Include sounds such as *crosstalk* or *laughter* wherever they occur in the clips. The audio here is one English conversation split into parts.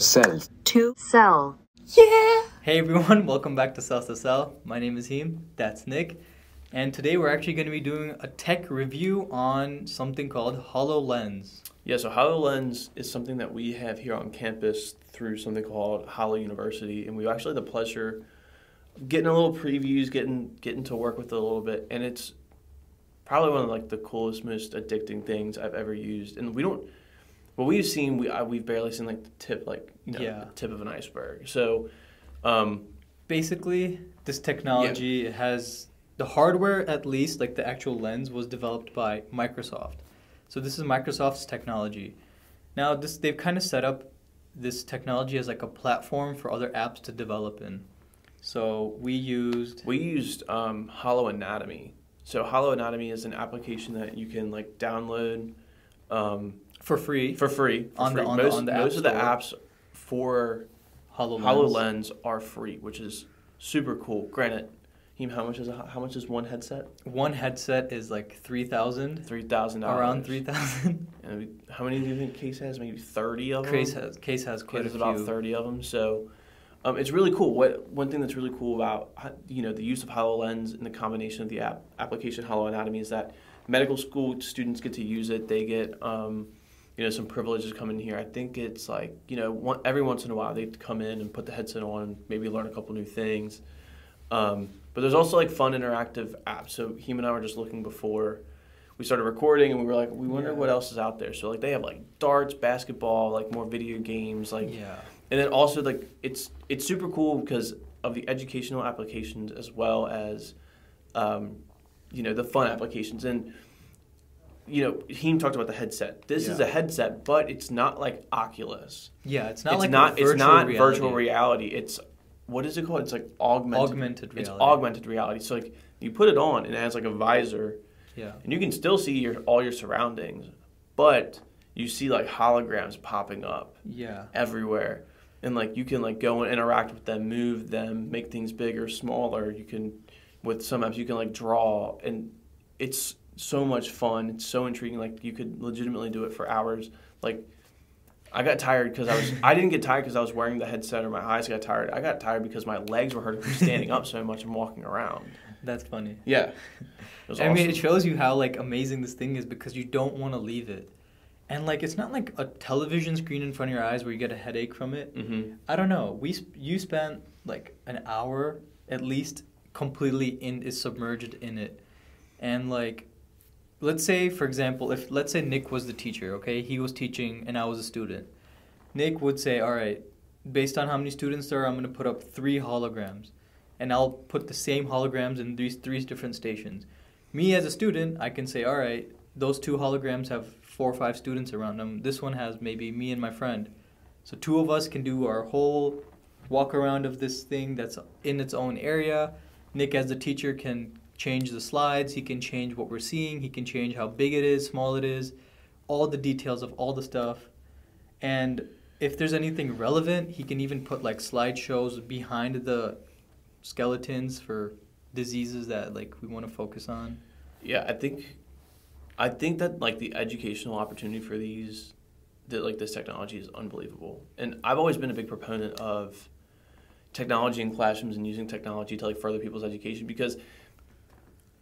Cell. To sell. Yeah! Hey everyone, *laughs* welcome back to Cells to Sell. My name is Heem, that's Nick, and today we're actually going to be doing a tech review on something called HoloLens. Yeah, so HoloLens is something that we have here on campus through something called Holo University, and we've actually had the pleasure getting a little previews, getting getting to work with it a little bit, and it's probably one of like the coolest, most addicting things I've ever used. And we don't, what we've seen, we I, we've barely seen like the tip, like you know, Yeah. tip of an iceberg. So, um, Basically, this technology has the hardware, at least, like the actual lens, was developed by Microsoft. So this is Microsoft's technology. Now, this they've kind of set up this technology as like a platform for other apps to develop in. So we used we used um, Holo Anatomy. So Holo Anatomy is an application that you can like download. Um, for free for free. For On the- free. on the- most, on the most of the apps for HoloLens. HoloLens are free, which is super cool. Granted, how much is a, how much is one headset? One headset is like three thousand, Three thousand dollars. around three thousand. *laughs* And how many do you think Case has? Maybe thirty of them. Case has Case has quite Case a has about few. thirty of them. So. Um, it's really cool. What one thing that's really cool about you know the use of HoloLens and the combination of the app application Holo Anatomy is that medical school students get to use it. They get um, you know some privileges coming in here. I think it's like you know one, every once in a while they come in and put the headset on and maybe learn a couple new things. Um, but there's also like fun interactive apps. So Heem and I were just looking before we started recording and we were like we wonder Yeah. what else is out there. So like they have like darts, basketball, like more video games, like yeah, and then also like it's it's super cool because of the educational applications as well as um, you know the fun applications and you know Heem talked about the headset. This is a headset, but it's not like Oculus. yeah. It's not it's like not virtual it's not reality. virtual reality. It's what is it called? It's like augmented. Augmented reality. It's augmented reality. So like you put it on and it has like a visor Yeah, and you can still see your all your surroundings, but you see like holograms popping up yeah, everywhere and like you can like go and interact with them move them make things bigger smaller you can with some apps you can like draw and it's so much fun. It's so intriguing. Like you could legitimately do it for hours. Like i got tired because i was i didn't get tired because i was wearing the headset or my eyes got tired. I got tired because my legs were hurting from standing up so much and walking around. That's funny. yeah. *laughs* I mean, it shows you how like amazing this thing is because you don't want to leave it, and like it's not like a television screen in front of your eyes where you get a headache from it. mm-hmm. I don't know. We sp- you spent like an hour at least completely in is submerged in it, and like, let's say for example, if let's say Nick was the teacher, okay, he was teaching and I was a student. Nick would say, "All right, based on how many students there are, I'm going to put up three holograms, and I'll put the same holograms in these three different stations." Me as a student, I can say, "All right, those two holograms have four or five students around them. This one has maybe me and my friend." So two of us can do our whole walk around of this thing that's in its own area. Nick as the teacher can change the slides, he can change what we're seeing, he can change how big it is, small it is, all the details of all the stuff. And if there's anything relevant, he can even put like slideshows behind the skeletons for diseases that like we want to focus on. Yeah, I think, I think that like the educational opportunity for these, that like this technology is unbelievable, and I've always been a big proponent of technology in classrooms and using technology to like further people's education because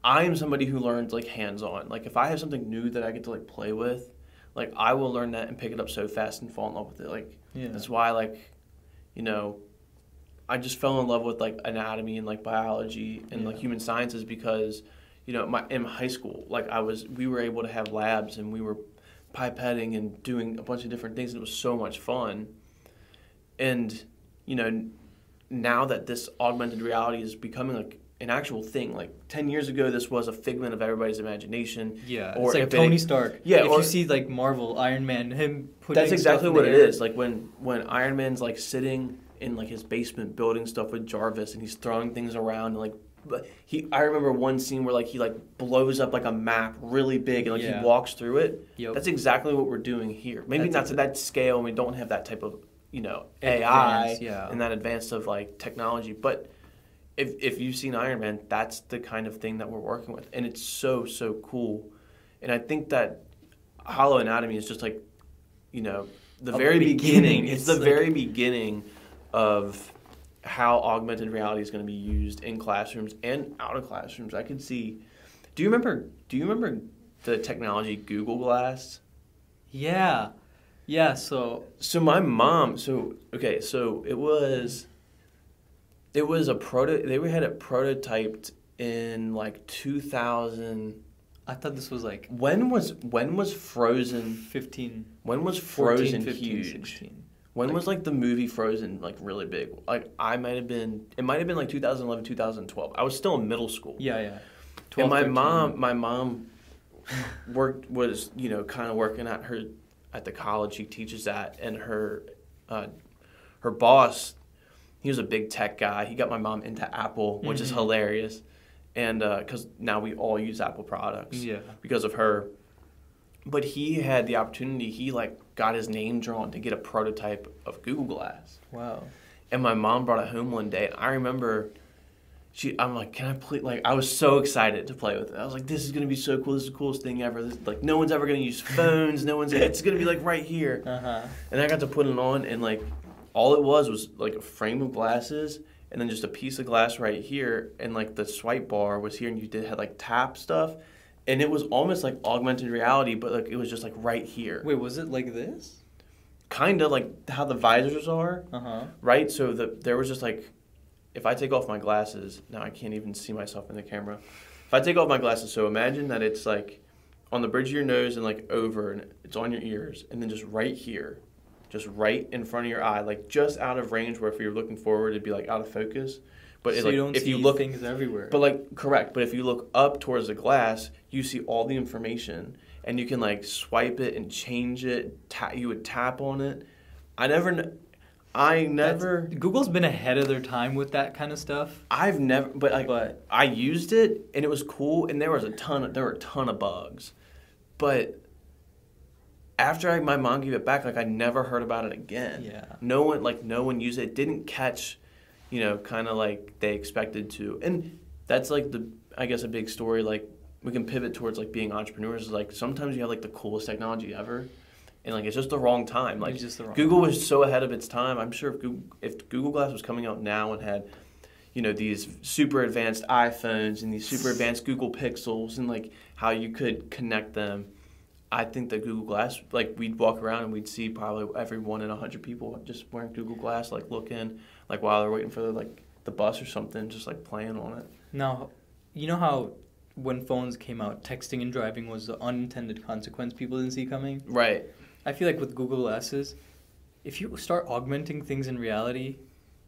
I am somebody who learns like hands on. Like if I have something new that I get to like play with, like I will learn that and pick it up so fast and fall in love with it. Like Yeah. that's why like, you know, I just fell in love with like anatomy and like biology and like human sciences because, you know, my in high school, like I was we were able to have labs and we were pipetting and doing a bunch of different things and it was so much fun. And, you know, now that this augmented reality is becoming like an actual thing, like ten years ago this was a figment of everybody's imagination. Yeah, Or it's like if it- Tony Stark. Yeah, if or- you see like Marvel, Iron Man, him putting That's exactly what it is. Like when when Iron Man's like sitting in like his basement building stuff with Jarvis and he's throwing things around and like he I remember one scene where like he like blows up like a map really big and like Yeah. he walks through it. Yep. That's exactly what we're doing here. Maybe That's not to that scale and we don't have that type of, you know, AI Advanced, yeah. and that advance of like technology, but if if you've seen Iron Man, that's the kind of thing that we're working with, and it's so so cool. And I think that Holo Anatomy is just like, you know, the very beginning. beginning. It's, It's the like- very beginning of how augmented reality is going to be used in classrooms and out of classrooms. I could see. Do you remember? Do you remember the technology Google Glass? Yeah, yeah. So So my mom. So okay. So it was. It was a proto. They had it prototyped in like two thousand. I thought this was like When was when was Frozen? 15, When was 14, Frozen 15, huge? 16. When Like- was like the movie Frozen like really big? Like I might have been. It might have been like 2011, 2012. I was still in middle school. Yeah, yeah. and my 13. mom, my mom *laughs* worked was you know kind of working at her at the college she teaches at, and her uh, her boss, he was a big tech guy. He got my mom into Apple, which is Mhm. hilarious, and because now we all use Apple products Yeah. because of her. But he had the opportunity. He like got his name drawn to get a prototype of Google Glass. Wow. And my mom brought it home one day, and I remember she. I'm like, can I play? Like, I was so excited to play with it. I was like, this is gonna be so cool. This is the coolest thing ever. This, like, no one's ever gonna use phones. No one's. It's gonna be like right here. Uh huh. And I got to put it on, and like, all it was was like a frame of glasses, and then just a piece of glass right here, and like the swipe bar was here, and you did had like tap stuff, and it was almost like augmented reality, but like it was just like right here, Wait, was it like this? kind of like how the visors are. Uh huh. right? So the there was just like, if I take off my glasses, now I can't even see myself in the camera. If I take off my glasses, so imagine that it's like on the bridge of your nose and like over, and it's on your ears, and then just right here, just right in front of your eye, like just out of range. Where if you're looking forward, it'd be like out of focus. But so it, like, you don't if see you look, things everywhere. but like correct. But if you look up towards the glass, you see all the information, and you can like swipe it and change it. Ta- you would tap on it. I never. kn- I That's- never. Google's been ahead of their time with that kind of stuff. I've never, but like, But I used it and it was cool, and there was a ton of there were a ton of bugs, but after I, my mom gave it back, like I never heard about it again. yeah. No one like no one used it. It didn't catch, you know, kind of like they expected to, and that's like the I guess a big story. Like we can pivot towards like being entrepreneurs. Is like sometimes you have like the coolest technology ever, and like it's just the wrong time. Like It's just the wrong Google was so ahead of its time. I'm sure if Google, if Google Glass was coming out now and had, you know, these super advanced iPhones and these super *laughs* advanced Google Pixels and like how you could connect them, I think that Google Glass, like we'd walk around and we'd see probably every one in a hundred people just wearing Google Glass, like looking, like while they're waiting for the like the bus or something, just like playing on it. Now, you know how when phones came out, texting and driving was the unintended consequence people didn't see coming? Right. I feel like with Google Glasses, if you start augmenting things in reality,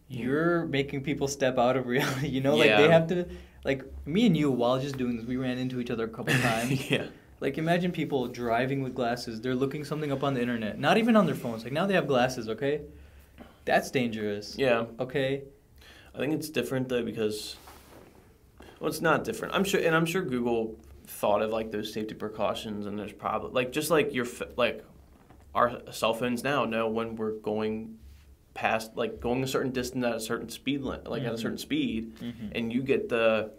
Yeah. you're making people step out of *laughs* reality. You know, like they have to, like me and you, while just doing this, we ran into each other a couple *laughs* times. yeah. Like imagine people driving with glasses. They're looking something up on the internet, not even on their phones. Like now they have glasses. Okay, that's dangerous. Yeah. Okay. I think it's different though because, well, it's not different. I'm sure, and I'm sure Google thought of like those safety precautions, and there's probably like just like your f- like our cell phones now know when we're going past like going a certain distance at a certain speed limit, like at a Mhm. certain speed, Mm-hmm. and you get the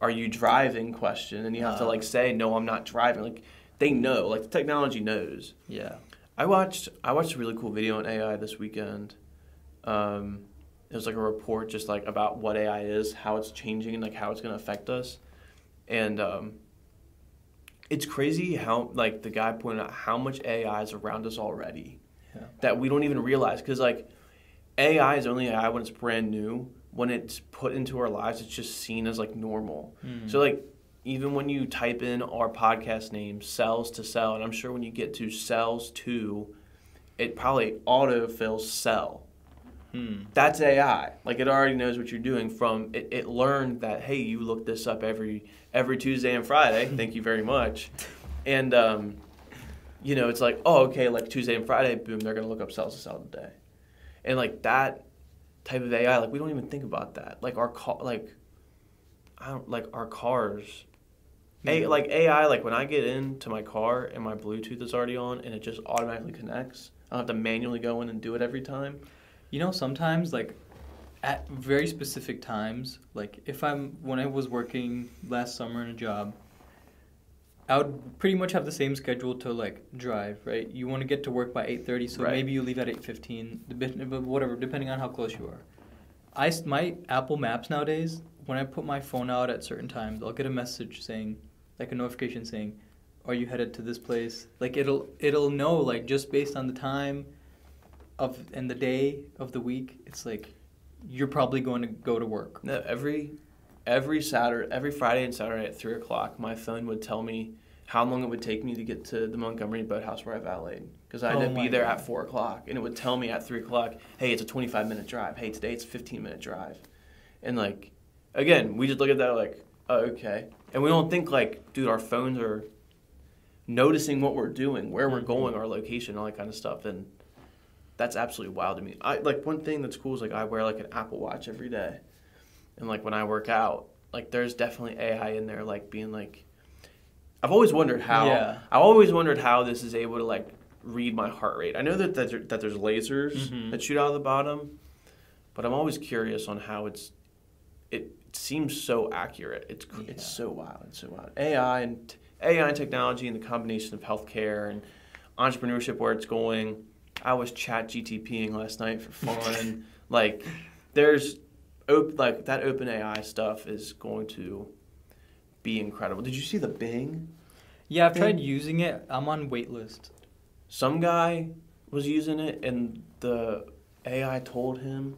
"Are you driving?" question, and you have to Ah. like say, "No, I'm not driving." Like they know, like the technology knows. Yeah. I watched I watched a really cool video on AI this weekend. Um, it was like a report just like about what AI is, how it's changing, and like how it's going to affect us. And um, it's crazy how like the guy pointed out how much AI is around us already Yeah. that we don't even realize because like AI is only AI when it's brand new. When it's put into our lives, it's just seen as like normal. Mm. So like even when you type in our podcast name, cells to sell, and I'm sure when you get to cells to, it probably autofills cell. Hmm. That's AI. Like it already knows what you're doing from it, it learned that hey, you look this up every every Tuesday and Friday. *laughs* Thank you very much. And um, you know, it's like, oh okay, like Tuesday and Friday, boom, they're gonna look up cells to sell today. And like that type of AI, like we don't even think about that. Like our car like I don't like our cars. A, mm-hmm. like AI, like when I get into my car and my Bluetooth is already on and it just automatically connects. I don't have to manually go in and do it every time. You know, sometimes like at very specific times, like if I'm when I was working last summer in a job, I would pretty much have the same schedule to like drive, right? You want to get to work by eight thirty, so Right. maybe you leave at eight fifteen, whatever, depending on how close you are. I s- my Apple Maps nowadays, when I put my phone out at certain times, I'll get a message saying, like a notification saying, "Are you headed to this place?" Like it'll it'll know like just based on the time of and the day of the week. It's like you're probably going to go to work. No, every every Saturday, every Friday and Saturday at three o'clock, my phone would tell me how long it would take me to get to the Montgomery boathouse where I valeted. Because I had Oh to be there God. at four o'clock, and it would tell me at three o'clock, "Hey, it's a twenty-five minute drive. Hey, today it's a fifteen minute drive." And like, again, we just look at that like, oh, okay, and we don't think like, dude, our phones are noticing what we're doing, where we're Mhm. going, our location, all that kind of stuff, and that's absolutely wild to me. I like one thing that's cool is like I wear like an Apple Watch every day, and like when I work out, like there's definitely AI in there, like being like, I've always wondered how. Yeah. I've always wondered how this is able to like read my heart rate. I know that that, there- that there's lasers Mhm. that shoot out of the bottom, but I'm always curious on how it's. It seems so accurate. It's cr it's so wild. It's so wild. AI and t- AI and technology and the combination of healthcare and entrepreneurship where it's going. I was chat GTPing last night for *laughs* fun. like, there's op- like that open AI stuff is going to be incredible. Did you see the Bing? Yeah, I've Thing- tried using it. I'm on waitlist. Some guy was using it, and the AI told him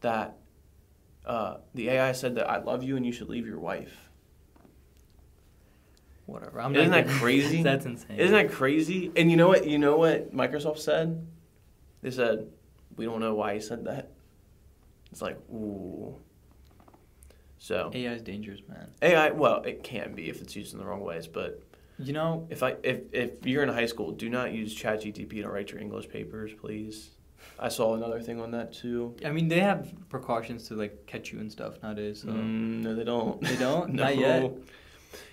that uh, the AI said that I love you and you should leave your wife. Whatever. I'm Isn't that crazy? *laughs* That's insane. Isn't that crazy? And you know what? You know what Microsoft said? They said, "We don't know why he said that." It's like, ooh. So AI is dangerous, man. AI, well, it can be if it's used in the wrong ways, but You know, if I if if you're in high school, do not use ChatGTP to write your English papers, please. I saw another thing on that too. I mean, they have precautions to like catch you and stuff nowadays. So Mm, no, they don't. they don't. *laughs* no. Not yet.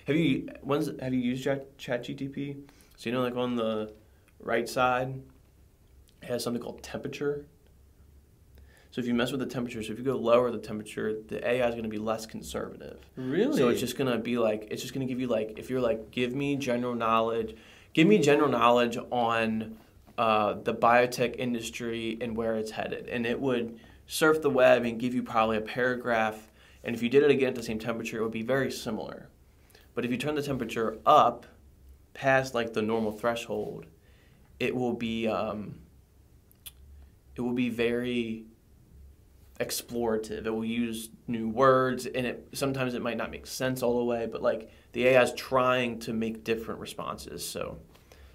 Have you when's have you used Chat ChatGTP? So you know, like on the right side, it has something called temperature. So if you mess with the temperature, so if you go lower the temperature, the AI is going to be less conservative. Really? So it's just gonna be like it's just gonna give you like if you're like give me general knowledge, give me general knowledge on uh, the biotech industry and where it's headed, and it would surf the web and give you probably a paragraph. And if you did it again at the same temperature, it would be very similar. But if you turn the temperature up past like the normal threshold, it will be um, it will be very explorative. It will use new words, and it sometimes it might not make sense all the way, but like the AI is trying to make different responses. So,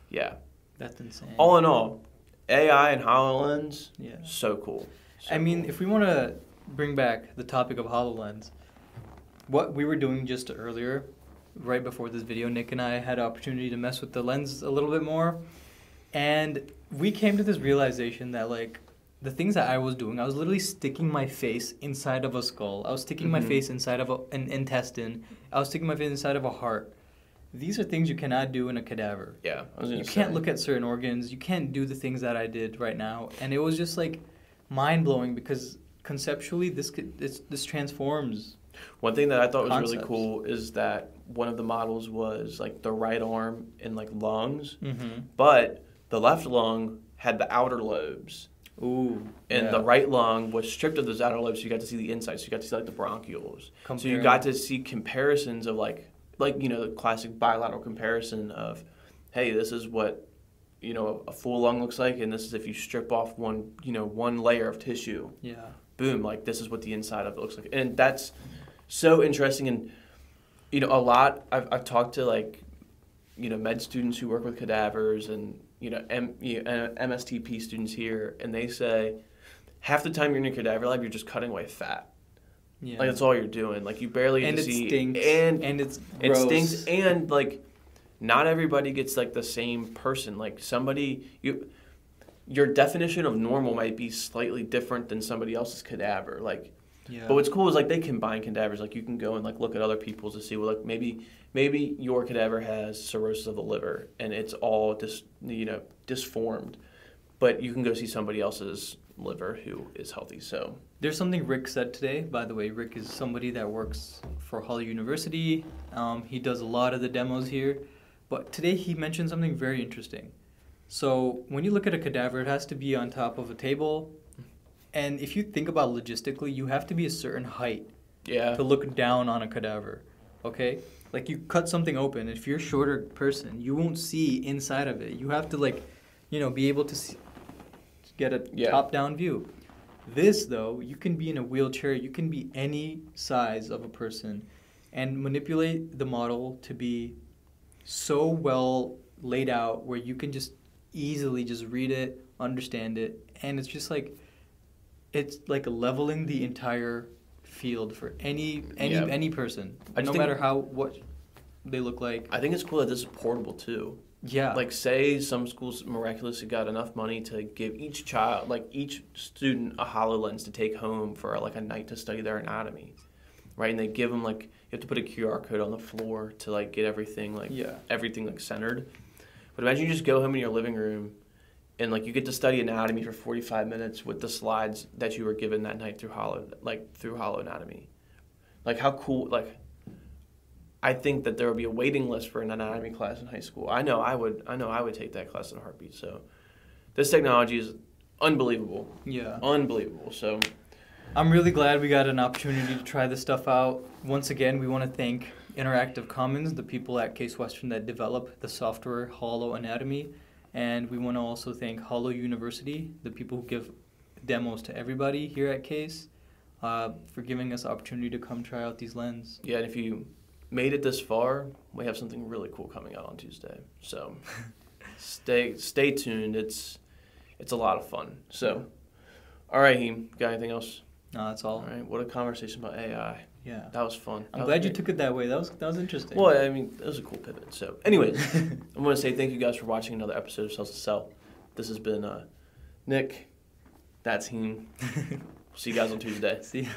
yeah. That's insane. All in all, AI and HoloLens, yeah. so cool. So I mean, cool. if we want to bring back the topic of HoloLens, what we were doing just earlier, right before this video, Nick and I had an opportunity to mess with the lens a little bit more. And we came to this realization that, like, the things that I was doing, I was literally sticking my face inside of a skull. I was sticking my Mhm. face inside of a, an intestine. I was sticking my face inside of a heart. These are things you cannot do in a cadaver yeah, I was gonna you say. can't look at certain organs you can't do the things that i did right now and it was just like mind-blowing because conceptually this could this, this transforms One thing that I thought was really cool is that one of the models was like the right arm and like lungs, mm-hmm. but the left lung had the outer lobes. Ooh And yeah. the right lung was stripped of those outer lobes, so you got to see the inside. So you got to see like the bronchioles. So you got to see comparisons of like, like you know, the classic bilateral comparison of, hey, this is what, you know, a full lung looks like, and this is if you strip off one, you know, one layer of tissue. yeah Boom, like this is what the inside of it looks like, and that's so interesting. And you know, a lot. I've I've talked to like, you know, med students who work with cadavers, and you know, M, you uh, know, MSTP students here, and they say, half the time you're in a cadaver lab, you're just cutting away fat. yeah Like that's all you're doing. Like you barely and it see stinks and and it's it gross. stinks and like not everybody gets like the same person. Like somebody you your definition of normal might be slightly different than somebody else's cadaver. Like yeah but what's cool is like they combine cadavers. Like you can go and like look at other people's to see well like maybe maybe your cadaver has cirrhosis of the liver and it's all dis you know disformed, but you can go see somebody else's liver who is healthy. So There's something Rick said today. By the way, Rick is somebody that works for Holo University. Um, he does a lot of the demos here. But today he mentioned something very interesting. So when you look at a cadaver, it has to be on top of a table, and if you think about logistically, you have to be a certain height Yeah. to look down on a cadaver. Okay? Like you cut something open, if you're a shorter person, you won't see inside of it. You have to like, you know, be able to see, get a Yeah. top-down view. This though, you can be in a wheelchair, you can be any size of a person and manipulate the model to be so well laid out where you can just easily just read it, understand it, and it's just like it's like leveling the entire field for any any Yeah. any person, I no matter how what they look like. I think it's cool that this is portable too. Yeah, Like, say some schools miraculously got enough money to give each child, like each student, a HoloLens to take home for like a night to study their anatomy, right? And they give them like you have to put a QR code on the floor to like get everything like yeah, everything like centered. But imagine you just go home in your living room and like you get to study anatomy for 45 minutes with the slides that you were given that night through Holo like through Holo Anatomy. Like how cool like I think that there would be a waiting list for an anatomy class in high school. I know I would I know I would take that class in a heartbeat. So this technology is unbelievable. yeah. Unbelievable. So I'm really glad we got an opportunity to try this stuff out. Once again, we want to thank Interactive Commons, the people at Case Western that developed the software Holo Anatomy, and we want to also thank Holo University, the people who give demos to everybody here at Case, uh, for giving us the opportunity to come try out these lens. yeah, and if you made it this far, we have something really cool coming out on Tuesday. So *laughs* stay stay tuned. It's it's a lot of fun. So all right, Heem, got anything else? No, that's All all. right, what a conversation about AI. Yeah. That was fun. I'm glad you took it that way. That was that was interesting. Well, I mean, it was a cool pivot. So, anyways, *laughs* I want to say thank you guys for watching another episode of Cells to Sell. This has been uh, Nick. That's Heem. *laughs* See you guys on Tuesday. See ya.